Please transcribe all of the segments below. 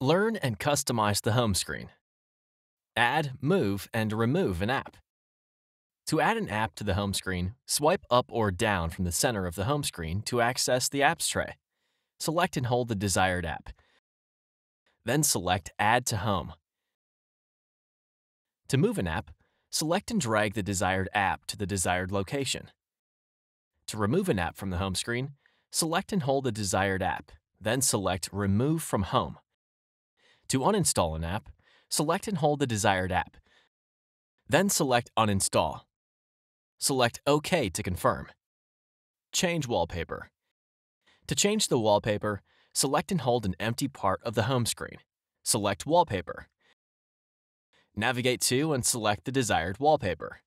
Learn and customize the home screen. Add, move, and remove an app. To add an app to the home screen, swipe up or down from the center of the home screen to access the apps tray. Select and hold the desired app. Then select Add to Home. To move an app, select and drag the desired app to the desired location. To remove an app from the home screen, select and hold the desired app, then select Remove from Home. To uninstall an app, select and hold the desired app. Then select Uninstall. Select OK to confirm. Change wallpaper. To change the wallpaper, select and hold an empty part of the home screen. Select Wallpaper. Navigate to and select the desired wallpaper.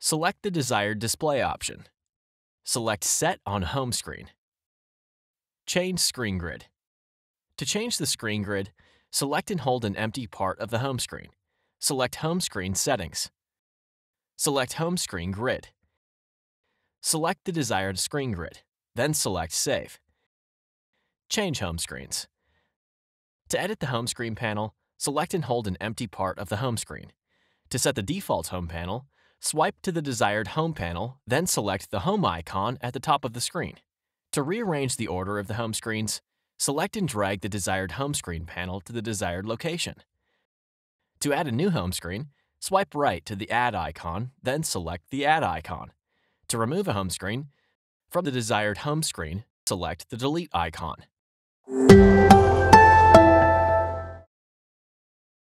Select the desired display option. Select Set on Home Screen. Change Screen Grid. To change the screen grid, select and hold an empty part of the home screen. Select Home Screen Settings. Select Home Screen Grid. Select the desired screen grid, then select Save. Change home screens. To edit the home screen panel, select and hold an empty part of the home screen. To set the default home panel, swipe to the desired home panel, then select the home icon at the top of the screen. To rearrange the order of the home screens, select and drag the desired home screen panel to the desired location. To add a new home screen, swipe right to the Add icon, then select the Add icon. To remove a home screen, from the desired home screen, select the Delete icon.